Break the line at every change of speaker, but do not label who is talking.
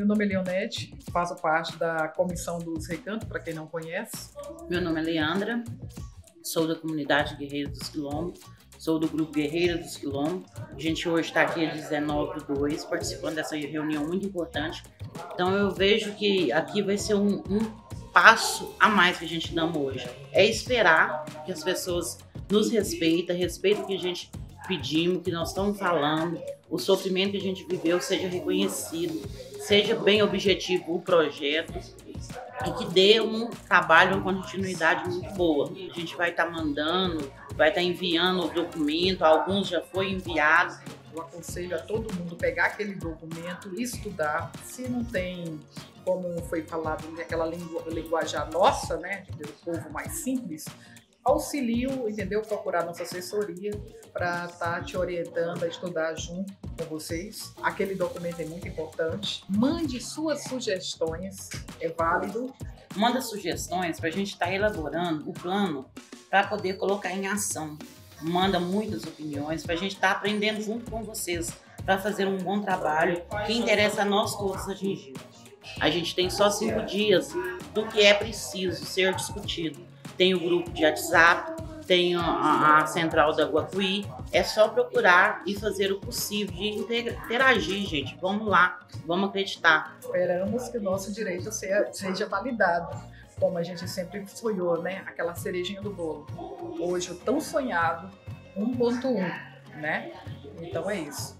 Meu nome é Leonete, faço parte da comissão dos recantos, para quem não conhece.
Meu nome é Leandra, sou da comunidade Guerreiro dos Quilombos, sou do grupo Guerreira dos Quilombos. A gente hoje está aqui a 19 do 2, participando dessa reunião muito importante. Então eu vejo que aqui vai ser um, um passo a mais que a gente dá hoje. É esperar que as pessoas nos respeitem, respeitem o que a gente pedimos, que nós estamos falando, o sofrimento que a gente viveu seja reconhecido, seja bem objetivo o projeto e que dê um trabalho, uma continuidade muito boa. A gente vai estar tá mandando, vai estar tá enviando o documento, alguns já foi enviado.
Eu aconselho a todo mundo pegar aquele documento, estudar. Se não tem, como foi falado, aquela linguagem nossa, né, do povo mais simples, auxilio, entendeu? Procurar nossa assessoria para estar tá te orientando a estudar junto com vocês. Aquele documento é muito importante. Mande suas sugestões, é válido.
Manda sugestões para a gente estar tá elaborando o plano para poder colocar em ação. Manda muitas opiniões para a gente estar tá aprendendo junto com vocês para fazer um bom trabalho que interessa a nós todos atingir. A gente tem só cinco dias do que é preciso ser discutido tem o grupo de WhatsApp, tem a, a central da Guacuí. É só procurar e fazer o possível de interagir, gente. Vamos lá, vamos acreditar.
Esperamos que o nosso direito seja, seja validado como a gente sempre sonhou, né? Aquela cerejinha do bolo. Hoje o tão sonhado 1.1, né? Então é isso.